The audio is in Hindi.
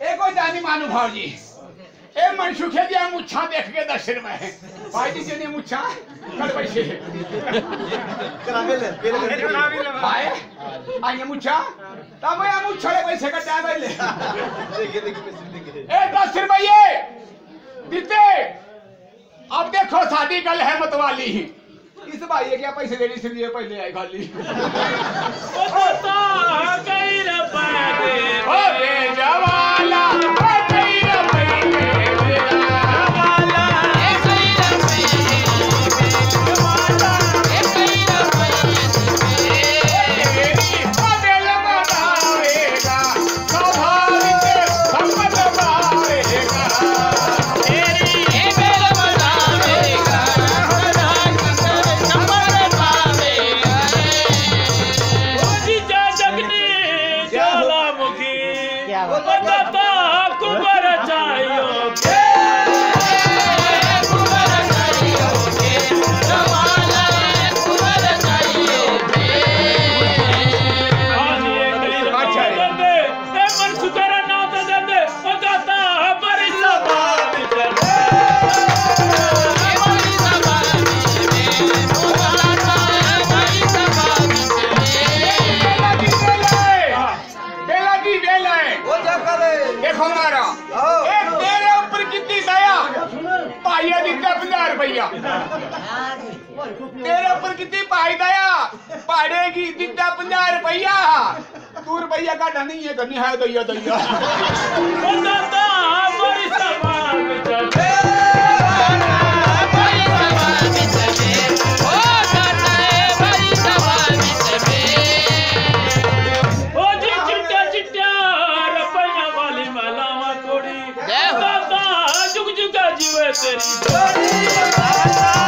मानू भाव जी ए मनसुखे दिया मुच्छा देख के दर्शन में भाई जी ने मुच्छा कर पैसे भाई आइए मुच्छा। तब मुच्छा ले पैसे कटा दे ले। ए रुपये दीते अब देखो शादी कल है मतवाली। इस भाई क्या पैसे देने इसलिए पहले आई खाली ela. Ô, देखो मारा। एक तेरे ऊपर कितनी दया पाइया दिखता पंजा रुपया। तेरे ऊपर कितनी पाई दया। पाड़ेगी दिखता पंजा रुपया। तू रुपया का नहीं है करनी है दैया दैया। दाता जुग जुगा जीवे तेरी